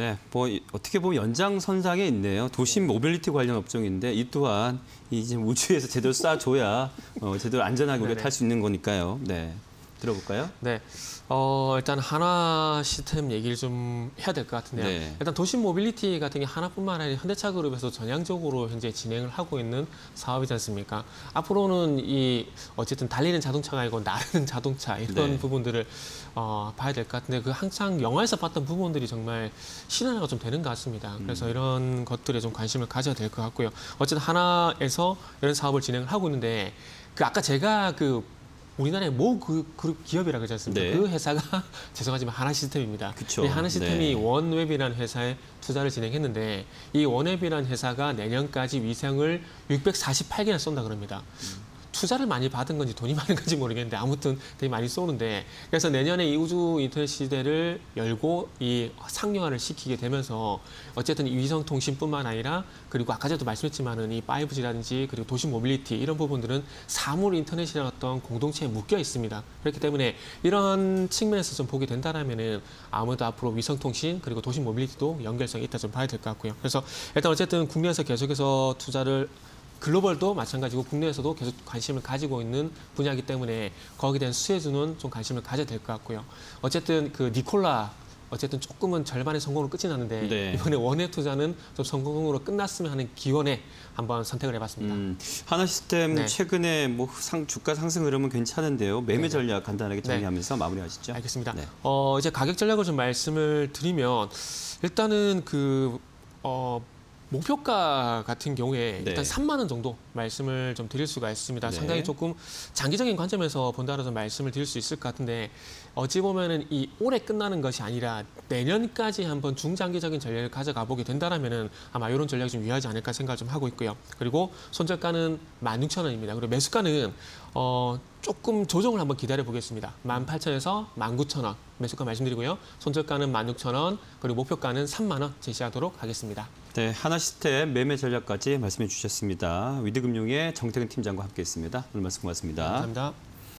네, 뭐 이- 어떻게 보면 연장선상에 있네요. 도심 모빌리티 관련 업종인데 이 또한 이 지금 우주에서 제대로 쏴줘야 어, 제대로 안전하게 우리가. 탈 수 있는 거니까요. 네, 들어볼까요? 네. 어, 일단 한화 시스템 얘기를 좀 해야 될 것 같은데요. 네. 일단 도심 모빌리티 같은 게 한화뿐만 아니라 현대차 그룹에서 전향적으로 현재 진행을 하고 있는 사업이지 않습니까? 앞으로는 이 어쨌든 달리는 자동차가 아니고 나르는 자동차 이런 네. 부분들을 어, 봐야 될 것 같은데 그 항상 영화에서 봤던 부분들이 정말 실현화가 좀 되는 것 같습니다. 그래서 음. 이런 것들에 좀 관심을 가져야 될 것 같고요. 어쨌든 하나에서 이런 사업을 진행을 하고 있는데 그 아까 제가 그 우리나라의 모 그 그룹 기업이라 그러지 않습니까? 네. 그 회사가 죄송하지만 하나 시스템입니다. 그쵸. 이 하나 시스템이 네. 원웹이라는 회사에 투자를 진행했는데 이 원웹이라는 회사가 내년까지 위성을 648개나 쏜다 그럽니다. 투자를 많이 받은 건지 돈이 많은 건지 모르겠는데 아무튼 되게 많이 쏘는데 그래서 내년에 이 우주 인터넷 시대를 열고 이 상용화를 시키게 되면서 어쨌든 이 위성 통신뿐만 아니라 그리고 아까 전에도 말씀했지만은 이 5G라든지 그리고 도시 모빌리티 이런 부분들은 사물 인터넷이라는 어떤 공동체에 묶여 있습니다. 그렇기 때문에 이런 측면에서 좀 보게 된다라면은 아무래도 앞으로 위성 통신 그리고 도시 mobility도 연결성이 있다 좀 봐야 될 것 같고요. 그래서 일단 어쨌든 국내에서 계속해서 투자를 글로벌도 마찬가지고 국내에서도 계속 관심을 가지고 있는 분야이기 때문에 거기에 대한 수혜주는 좀 관심을 가져야 될 것 같고요. 어쨌든 그 니콜라 어쨌든 조금은 절반의 성공으로 끝이 났는데 네. 이번에 원의 투자는 좀 성공으로 끝났으면 하는 기원에 한번 선택을 해봤습니다. 음, 하나 시스템 네. 최근에 뭐 상, 주가 상승 흐름은 괜찮은데요. 매매 네네. 전략 간단하게 정리하면서 마무리하시죠. 알겠습니다. 네. 어, 이제 가격 전략을 좀 말씀을 드리면 일단은 그 어, 목표가 같은 경우에 네. 일단 3만 원 정도 말씀을 좀 드릴 수가 있습니다. 네. 상당히 조금 장기적인 관점에서 본다라 좀 말씀을 드릴 수 있을 것 같은데 어찌 보면은 이 올해 끝나는 것이 아니라 내년까지 한번 중장기적인 전략을 가져가 보게 된다라면은 아마 이런 전략이 좀 유효하지 않을까 생각을 좀 하고 있고요. 그리고 손절가는 16,000원입니다. 그리고 매수가는 어, 조금 조정을 한번 기다려 보겠습니다. 18,000원에서 19,000원 매수가 말씀드리고요. 손절가는 16,000원 그리고 목표가는 3만 원 제시하도록 하겠습니다. 네, 하나 시스템 매매 전략까지 말씀해 주셨습니다. 위드금융의 정태근 팀장과 함께했습니다. 오늘 말씀 고맙습니다. 감사합니다.